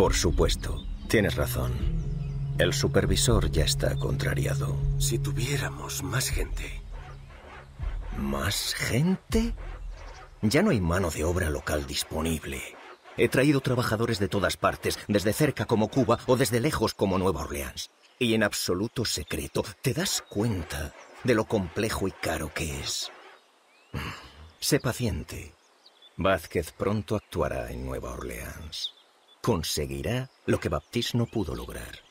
Por supuesto, tienes razón. El supervisor ya está contrariado. Si tuviéramos más gente. ¿Más gente? Ya no hay mano de obra local disponible. He traído trabajadores de todas partes, desde cerca como Cuba o desde lejos como Nueva Orleans. Y en absoluto secreto, ¿te das cuenta de lo complejo y caro que es? Sé paciente. Vázquez pronto actuará en Nueva Orleans. Conseguirá lo que Baptiste no pudo lograr.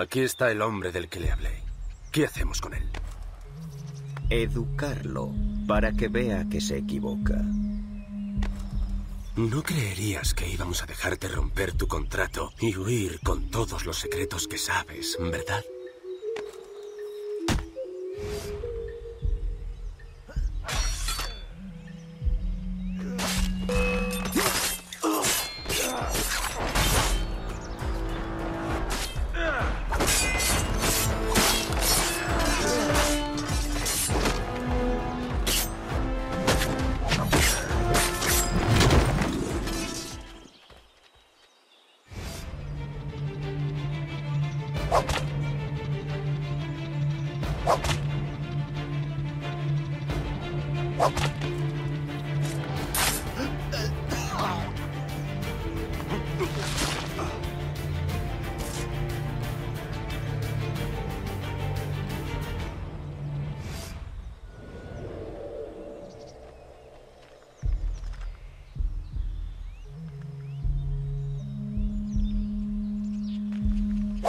Aquí está el hombre del que le hablé. ¿Qué hacemos con él? Educarlo para que vea que se equivoca. No creerías que íbamos a dejarte romper tu contrato y huir con todos los secretos que sabes, ¿verdad?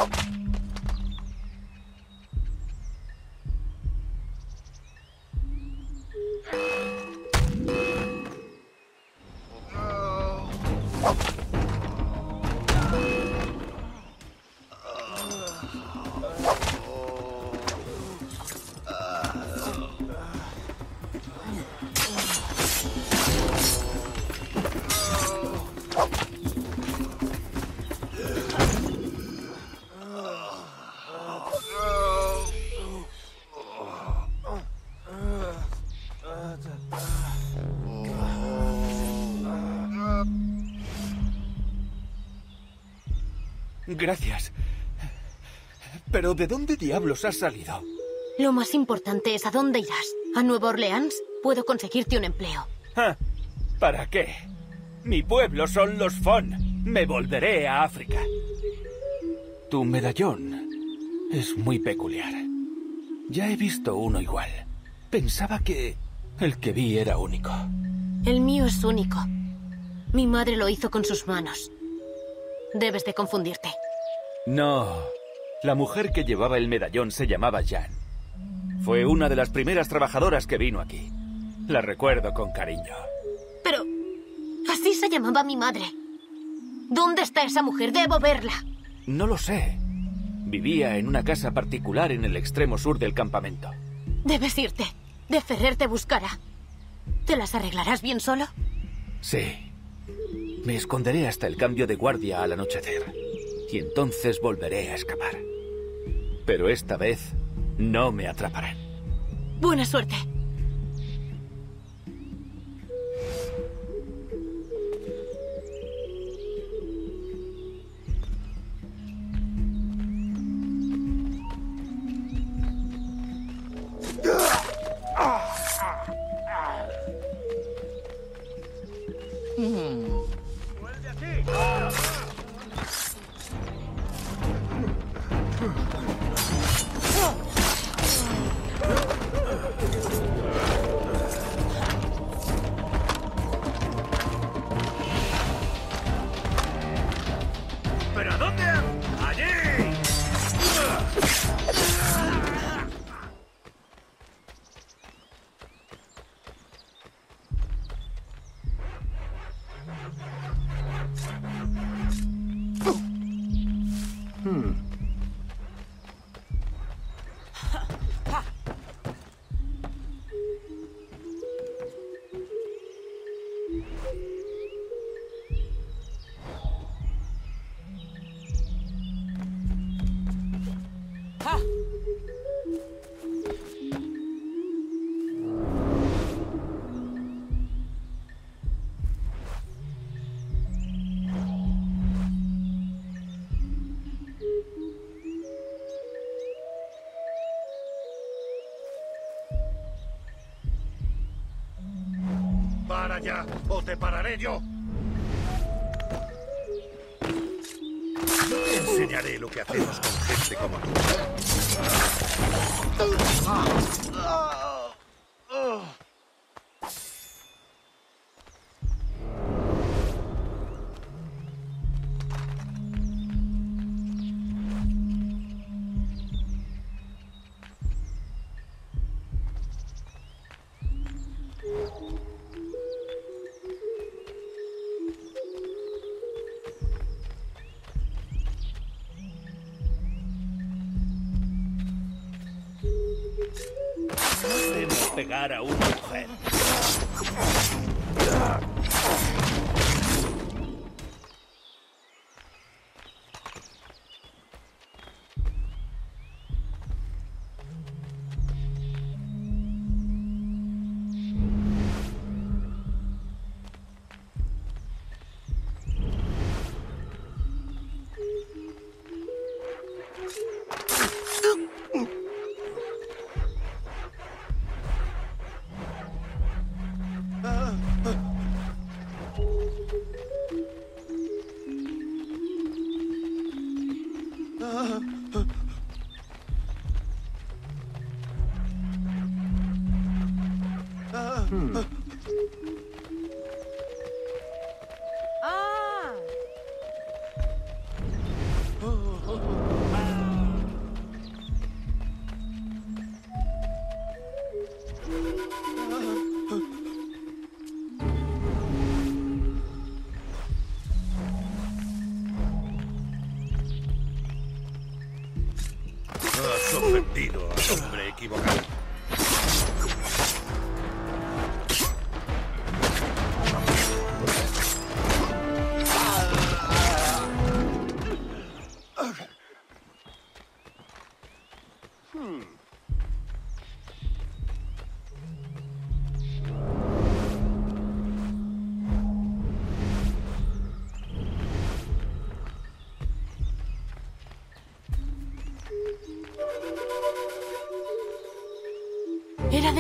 Oh. Gracias. Pero ¿de dónde diablos has salido? Lo más importante es a dónde irás. ¿A Nueva Orleans? Puedo conseguirte un empleo. Ah, ¿Para qué? Mi pueblo son los Fon. Me volveré a África. Tu medallón es muy peculiar. Ya he visto uno igual. Pensaba que el que vi era único. El mío es único. Mi madre lo hizo con sus manos. Debes de confundirte. No. La mujer que llevaba el medallón se llamaba Jan. Fue una de las primeras trabajadoras que vino aquí. La recuerdo con cariño. Pero... Así se llamaba mi madre. ¿Dónde está esa mujer? Debo verla. No lo sé. Vivía en una casa particular en el extremo sur del campamento. Debes irte. De Ferrer te buscará. ¿Te las arreglarás bien solo? Sí. Me esconderé hasta el cambio de guardia al anochecer. Y entonces volveré a escapar. Pero esta vez no me atraparán. Buena suerte. O te pararé yo. Enseñaré lo que hacemos con gente como tú. Pegar a una mujer.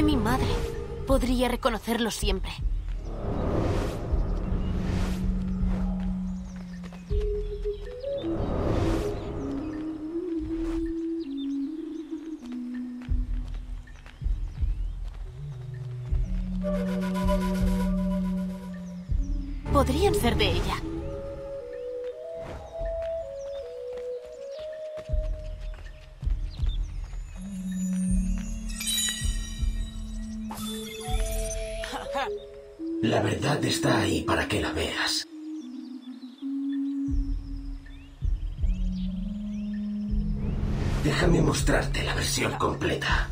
Mi madre. Podría reconocerlo siempre. La verdad está ahí para que la veas. Déjame mostrarte la versión completa.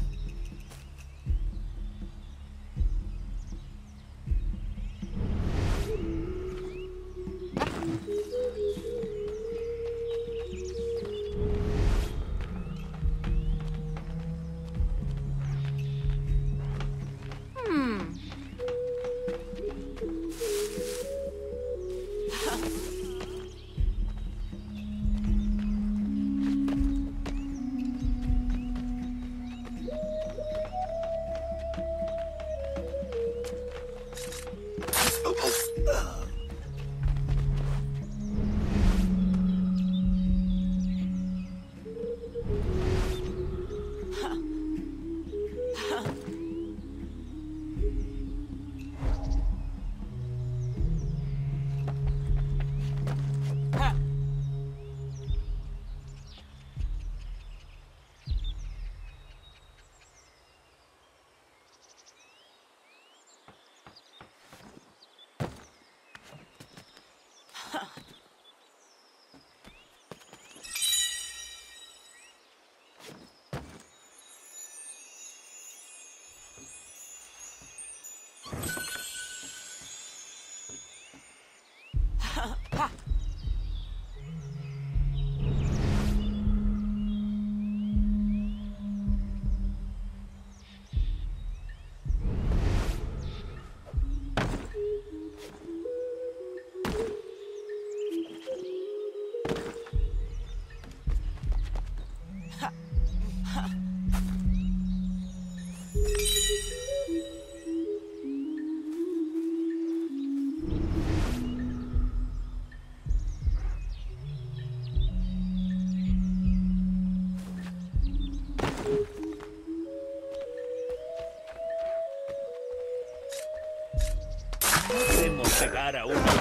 Pegar a una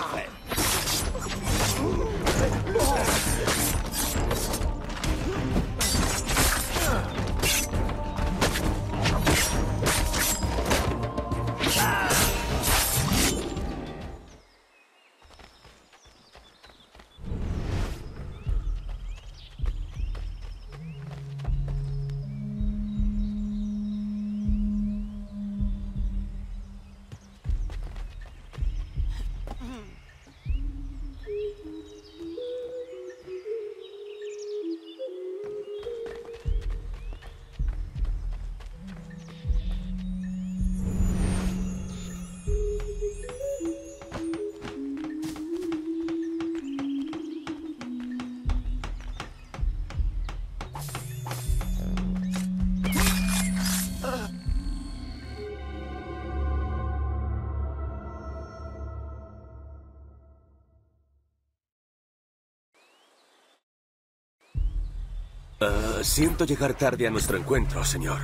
Ah, siento llegar tarde a nuestro encuentro, señor.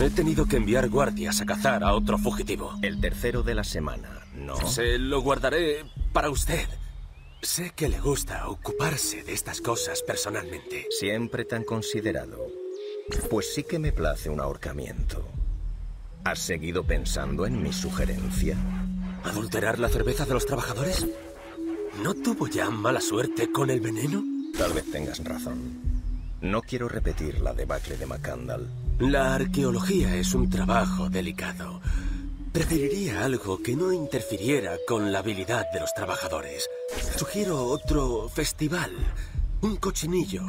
He tenido que enviar guardias a cazar a otro fugitivo. El tercero de la semana, ¿no? Se lo guardaré para usted. Sé que le gusta ocuparse de estas cosas personalmente. Siempre tan considerado. Pues sí que me place un ahorcamiento. ¿Has seguido pensando en mi sugerencia? ¿Adulterar la cerveza de los trabajadores? ¿No tuvo ya mala suerte con el veneno? Tal vez tengas razón. No quiero repetir la debacle de McCandall. La arqueología es un trabajo delicado. Preferiría algo que no interfiriera con la habilidad de los trabajadores. Sugiero otro festival. Un cochinillo.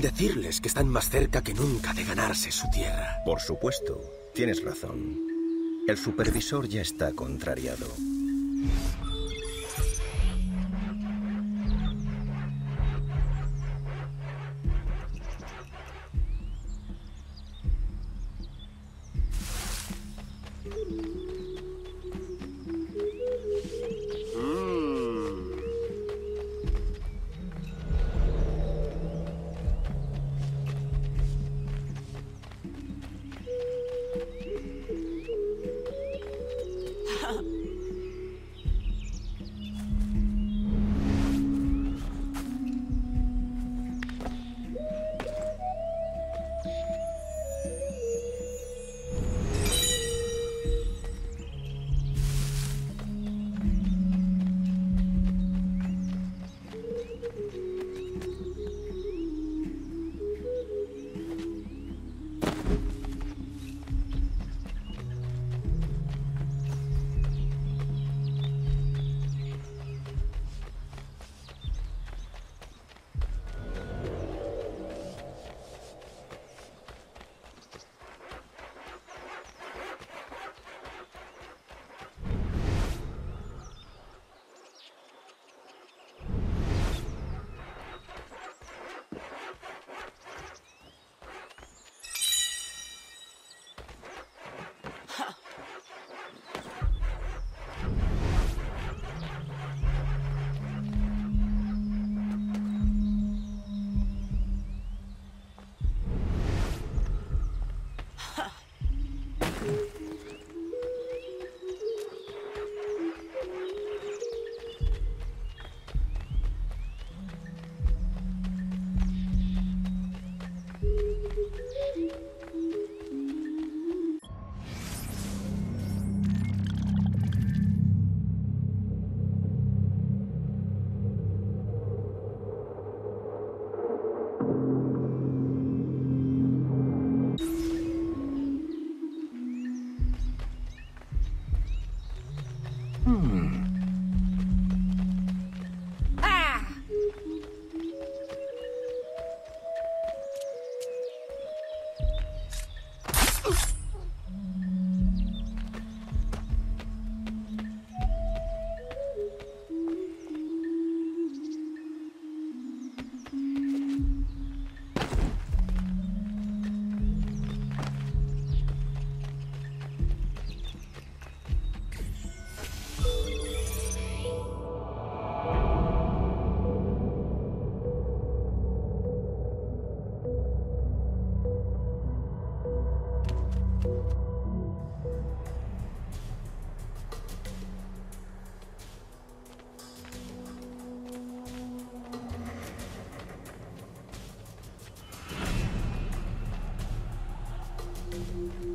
Decirles que están más cerca que nunca de ganarse su tierra. Por supuesto, tienes razón. El supervisor ya está contrariado.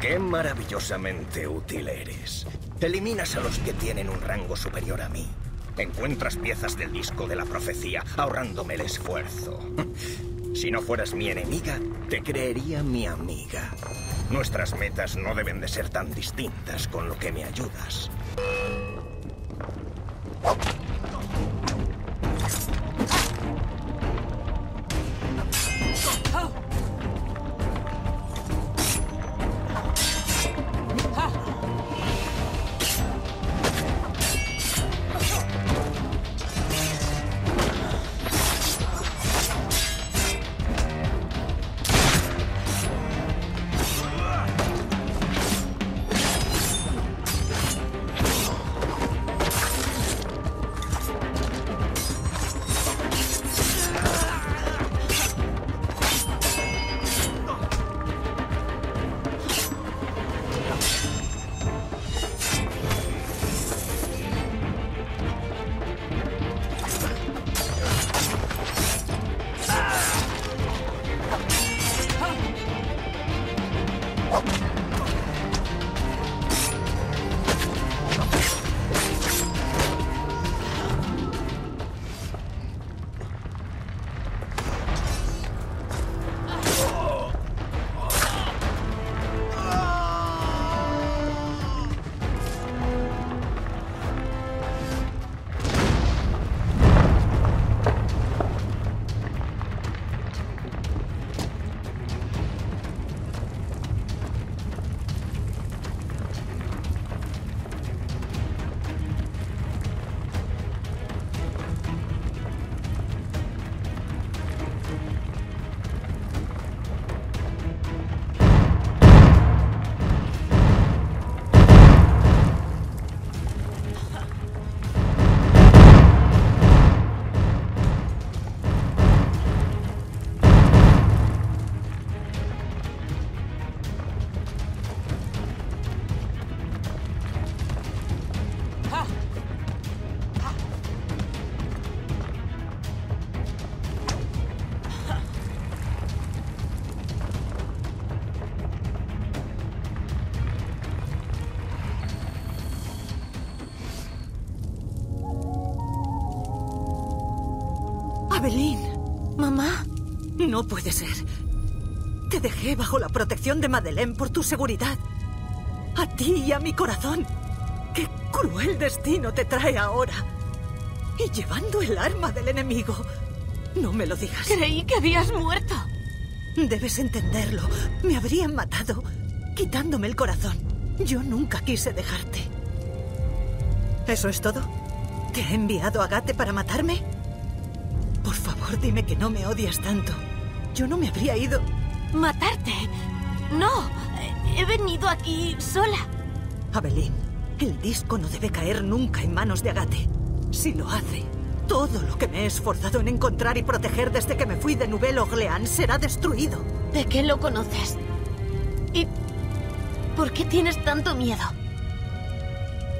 Qué maravillosamente útil eres. Eliminas a los que tienen un rango superior a mí. Encuentras piezas del disco de la profecía, ahorrándome el esfuerzo. Si no fueras mi enemiga, te creería mi amiga. Nuestras metas no deben de ser tan distintas con lo que me ayudas. No puede ser. Te dejé bajo la protección de Madeleine por tu seguridad. A ti y a mi corazón. ¡Qué cruel destino te trae ahora! Y llevando el arma del enemigo. No me lo digas. creí que habías muerto. Debes entenderlo. Me habrían matado, quitándome el corazón. Yo nunca quise dejarte. ¿Eso es todo? ¿Te ha enviado Agate para matarme? Por favor, dime que no me odias tanto. Yo no me habría ido. ¿Matarte? No, he venido aquí sola. Abelín, el disco no debe caer nunca en manos de Agate. Si lo hace, todo lo que me he esforzado en encontrar y proteger desde que me fui de Nouvelle Orleans será destruido. ¿De qué lo conoces? ¿Y por qué tienes tanto miedo?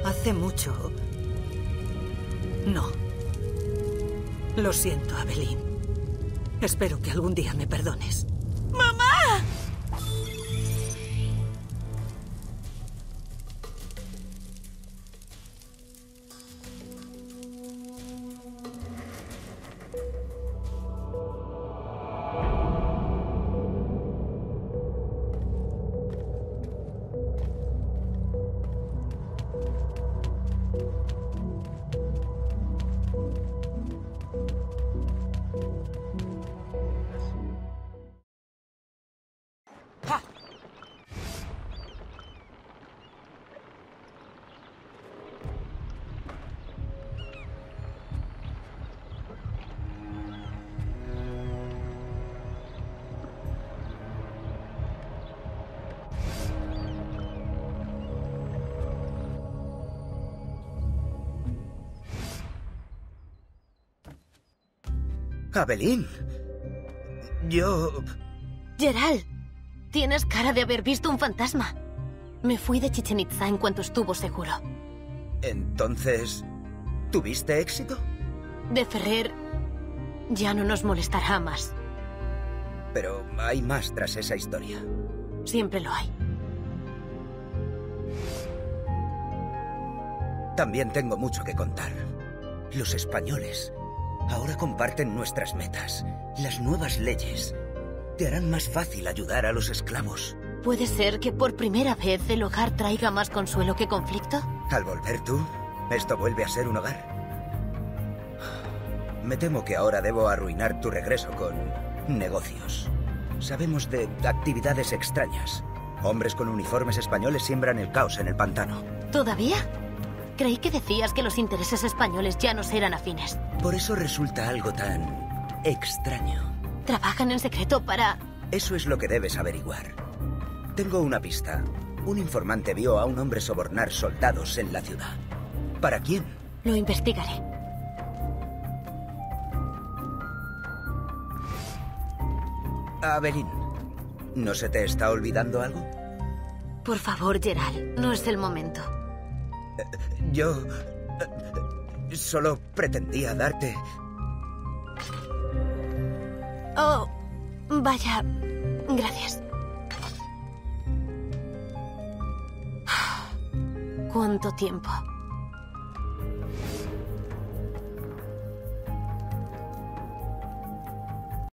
Hace mucho... No. Lo siento, Abelín. Espero que algún día me perdones. Abelín. Yo... Gerald, tienes cara de haber visto un fantasma. Me fui de Chichen Itza en cuanto estuvo seguro. Entonces, ¿tuviste éxito? De Ferrer ya no nos molestará más. Pero hay más tras esa historia. Siempre lo hay. También tengo mucho que contar. Los españoles ahora comparten nuestras metas. Las nuevas leyes te harán más fácil ayudar a los esclavos. ¿Puede ser que por primera vez el hogar traiga más consuelo que conflicto? Al volver tú, esto vuelve a ser un hogar. Me temo que ahora debo arruinar tu regreso con negocios. Sabemos de actividades extrañas. Hombres con uniformes españoles siembran el caos en el pantano. ¿Todavía? Creí que decías que los intereses españoles ya nos eran afines. Por eso resulta algo tan extraño. ¿Trabajan en secreto para...? Eso es lo que debes averiguar. Tengo una pista. Un informante vio a un hombre sobornar soldados en la ciudad. ¿Para quién? Lo investigaré. Abelín, ¿no se te está olvidando algo? Por favor, Gerald, no es el momento. Yo... eh, Solo pretendía darte... Oh, vaya. Gracias. ¿Cuánto tiempo?